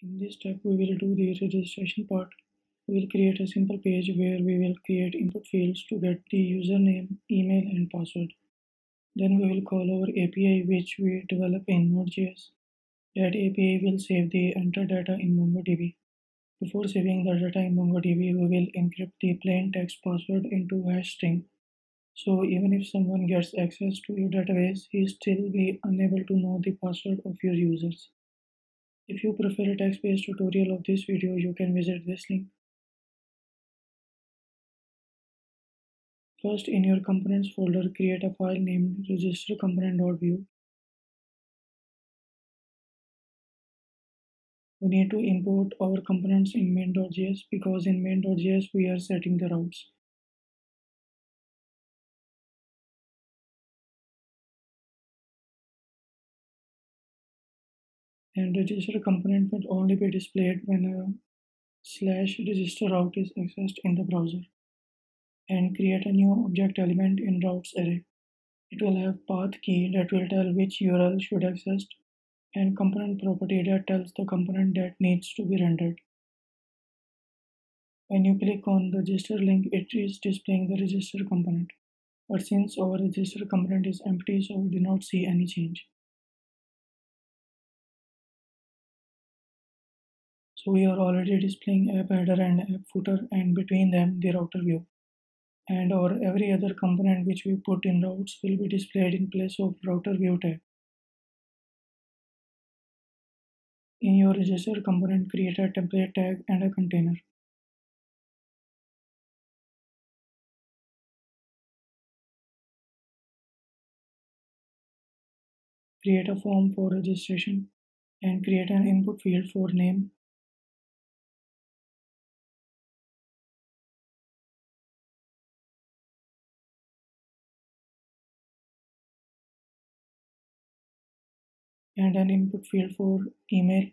In this step, we will do the registration part. We will create a simple page where we will create input fields to get the username, email, and password. Then we will call our API which we develop in Node.js. That API will save the entered data in MongoDB. Before saving the data in MongoDB, we will encrypt the plain text password into hash string. So even if someone gets access to your database, he still be unable to know the password of your users. If you prefer a text-based tutorial of this video, you can visit this link. First, in your components folder, create a file named registercomponent.vue. We need to import our components in main.js because in main.js we are setting the routes. And register component will only be displayed when a slash register route is accessed in the browser and create a new object element in routes array. It will have path key that will tell which URL should access and component property that tells the component that needs to be rendered. When you click on the register link, it is displaying the register component. But since our register component is empty, so we do not see any change. So we are already displaying app header and app footer and between them the router view. And our every other component which we put in routes will be displayed in place of router view tag. In your register component, create a template tag and a container. Create a form for registration and create an input field for name and an input field for email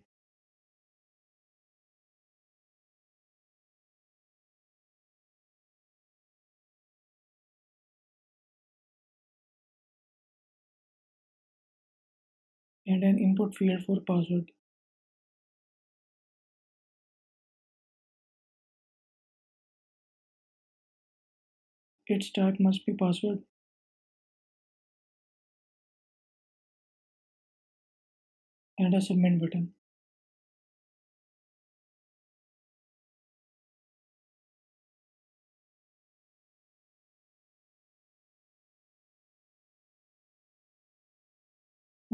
and an input field for password. Its type must be password and a submit button.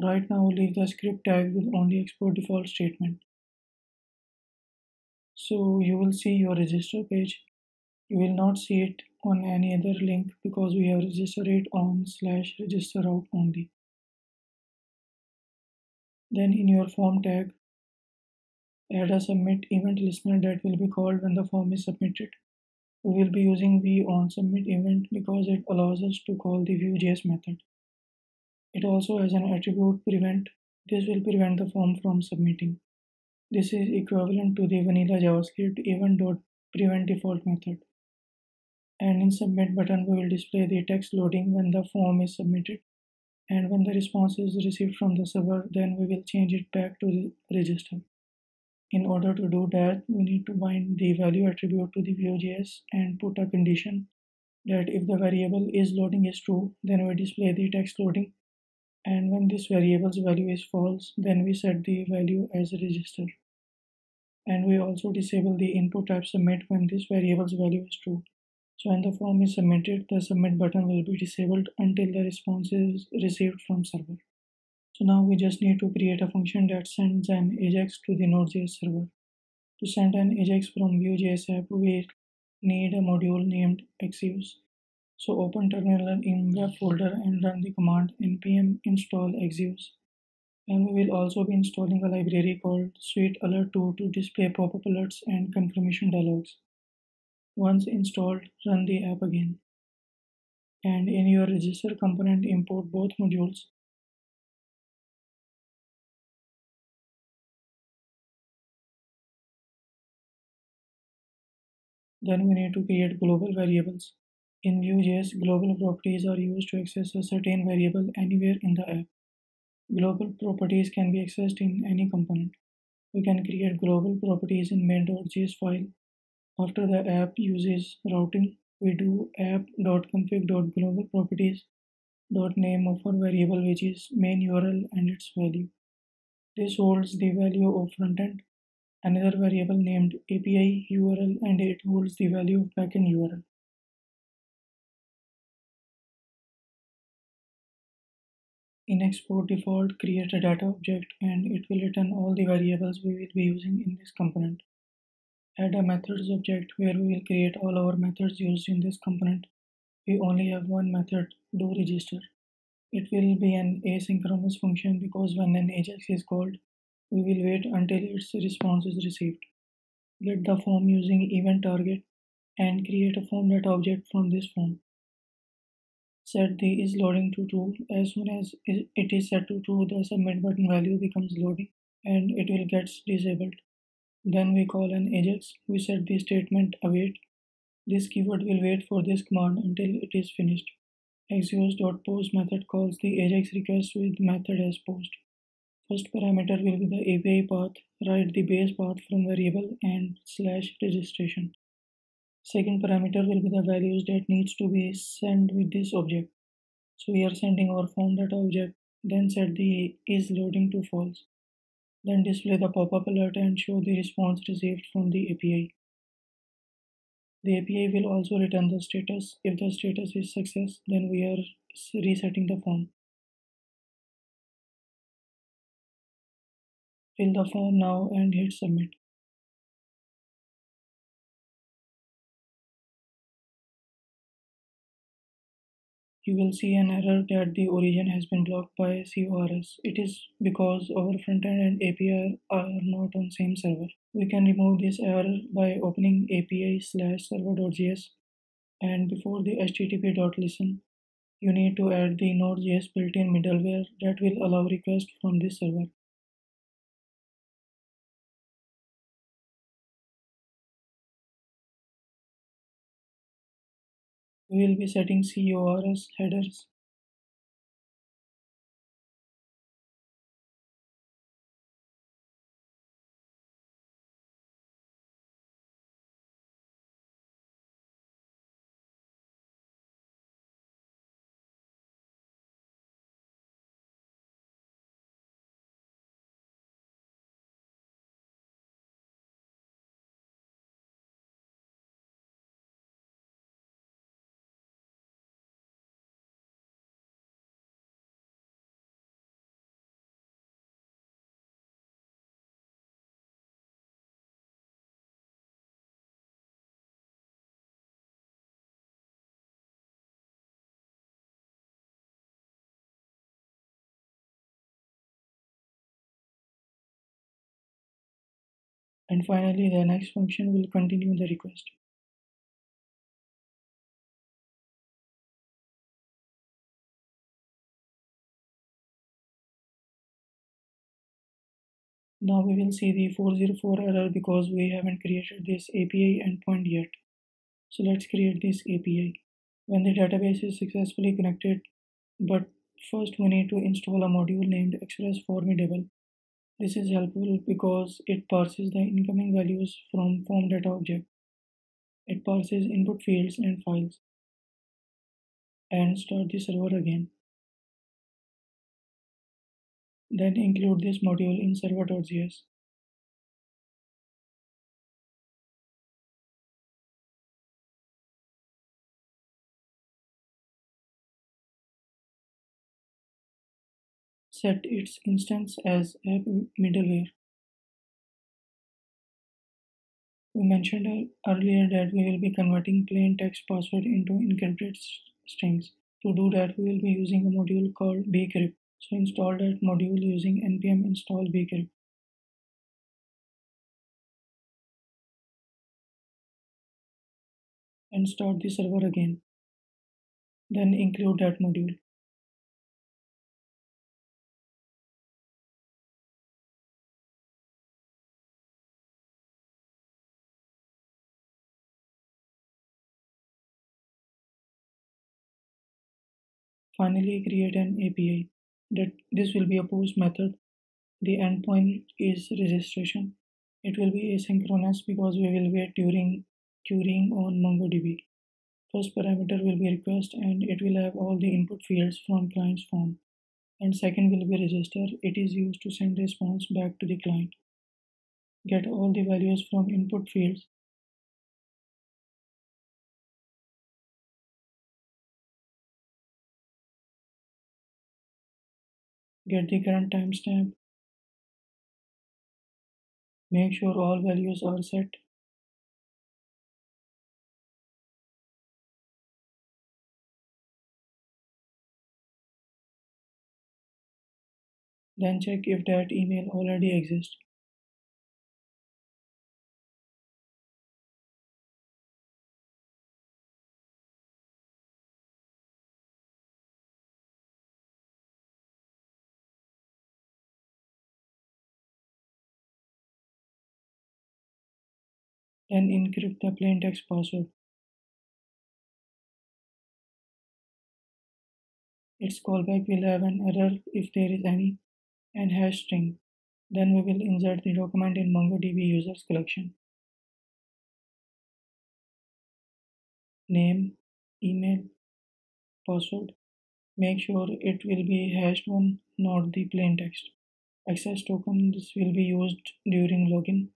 Right now leave the script tag with only export default statement. So you will see your register page. You will not see it on any other link because we have registered it on slash register out only. Then in your form tag, add a submit event listener that will be called when the form is submitted. We will be using v on submit event because it allows us to call the Vue.js method. It also has an attribute prevent. This will prevent the form from submitting. This is equivalent to the vanilla JavaScript event.prevent default method. And in submit button, we will display the text loading when the form is submitted and when the response is received from the server then we will change it back to the register. In order to do that we need to bind the value attribute to the vue.js and put a condition that if the variable is loading is true then we display the text loading. And when this variable's value is false then we set the value as register. And we also disable the input type submit when this variable's value is true so when the form is submitted, the submit button will be disabled until the response is received from server. So now we just need to create a function that sends an AJAX to the Node.js server. To send an AJAX from Vue.js app, we need a module named Axios. So open terminal in web folder and run the command npm install Axios. And we will also be installing a library called Sweet Alert 2 to display pop-up alerts and confirmation dialogues. Once installed, run the app again. And in your register component, import both modules. Then we need to create global variables. In Vue.js, global properties are used to access a certain variable anywhere in the app. Global properties can be accessed in any component. We can create global properties in main.js file. After the app uses routing, we do app.config.global properties dot name of our variable which is main URL and its value. This holds the value of frontend, another variable named API URL and it holds the value of backend URL. In export default, create a data object and it will return all the variables we will be using in this component. Add a methods object where we will create all our methods used in this component. We only have one method, do register. It will be an asynchronous function because when an AJAX is called, we will wait until its response is received. Get the form using event target and create a form data object from this form. Set the is loading to true. As soon as it is set to true, the submit button value becomes loading and it will get disabled. Then we call an AJAX. We set the statement await. This keyword will wait for this command until it is finished. Axios.post method calls the AJAX request with method as post. First parameter will be the API path, write the base path from variable and slash registration. Second parameter will be the values that needs to be sent with this object. So we are sending our form data object, then set the is loading to false. Then display the pop-up alert and show the response received from the API. The API will also return the status. If the status is success, then we are resetting the form. Fill the form now and hit submit. You will see an error that the origin has been blocked by CORS. It is because our frontend and API are not on same server. We can remove this error by opening API slash server.js and before the http.listen, you need to add the Node.js built-in middleware that will allow request from this server. We will be setting CORS headers. And finally the next function will continue the request. Now we will see the 404 error because we haven't created this API endpoint yet. So let's create this API. When the database is successfully connected, but first we need to install a module named Express Formidable this is helpful because it parses the incoming values from form data object. It parses input fields and files. And start the server again. Then include this module in server.js. set its instance as a middleware. We mentioned earlier that we will be converting plain text password into encrypted strings. To do that, we will be using a module called bcrypt. So install that module using npm install bcrypt. And start the server again. Then include that module. Finally create an API. That this will be a post method The endpoint is registration. It will be asynchronous because we will wait during querying on MongoDB. First parameter will be request and it will have all the input fields from client's form. And second will be register. It is used to send response back to the client. Get all the values from input fields. Get the current timestamp. Make sure all values are set Then check if that email already exists. Then encrypt the plain text password. Its callback will have an error if there is any and hash string. Then we will insert the document in MongoDB users collection. Name, email, password. Make sure it will be hashed one, not the plain text. Access token, this will be used during login,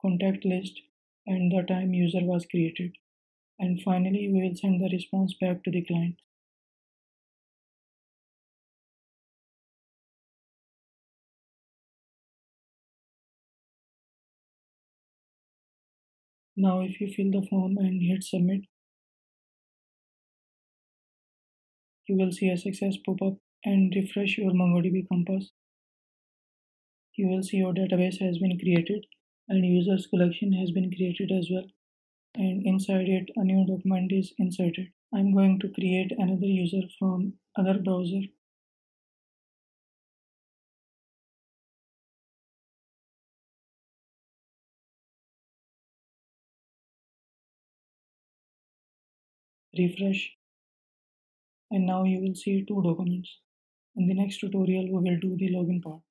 contact list, and the time user was created. And finally, we will send the response back to the client. Now if you fill the form and hit submit, you will see a success pop up and refresh your MongoDB Compass. You will see your database has been created and users collection has been created as well and inside it a new document is inserted. I'm going to create another user from other browser refresh and now you will see two documents. In the next tutorial we will do the login part.